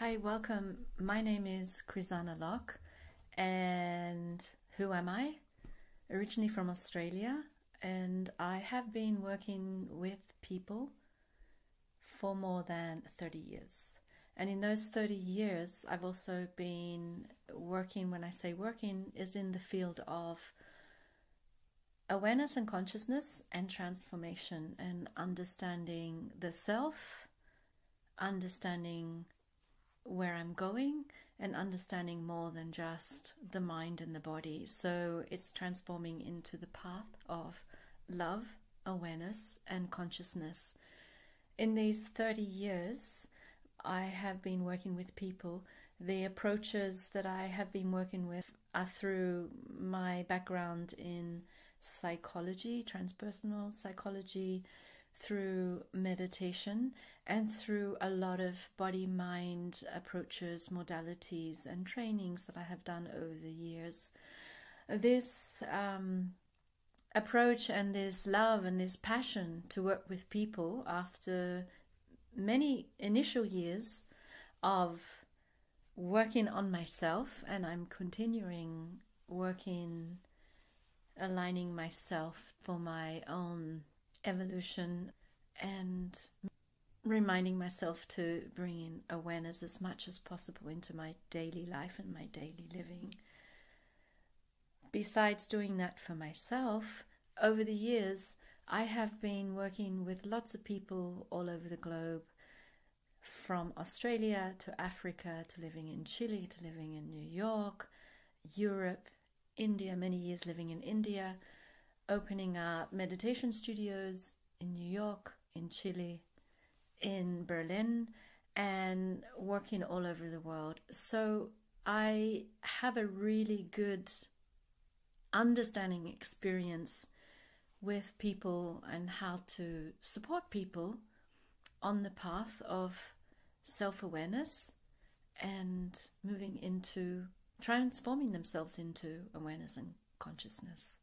Hi, welcome. My name is Krisana Locke, and who am I? Originally from Australia, and I have been working with people for more than 30 years. And in those 30 years, I've also been working, when I say working, is in the field of awareness and consciousness and transformation and understanding the self, understanding where I'm going and understanding more than just the mind and the body. So it's transforming into the path of love, awareness, and consciousness. In these 30 years, I have been working with people. The approaches that I have been working with are through my background in psychology, transpersonal psychology, through meditation and through a lot of body mind approaches, modalities, and trainings that I have done over the years. This um, approach and this love and this passion to work with people after many initial years of working on myself, and I'm continuing working, aligning myself for my own evolution and reminding myself to bring in awareness as much as possible into my daily life and my daily living. Besides doing that for myself, over the years, I have been working with lots of people all over the globe, from Australia to Africa to living in Chile to living in New York, Europe, India, many years living in India, opening up meditation studios in New York, in Chile, in Berlin, and working all over the world. So I have a really good understanding experience with people and how to support people on the path of self awareness and moving into transforming themselves into awareness and consciousness.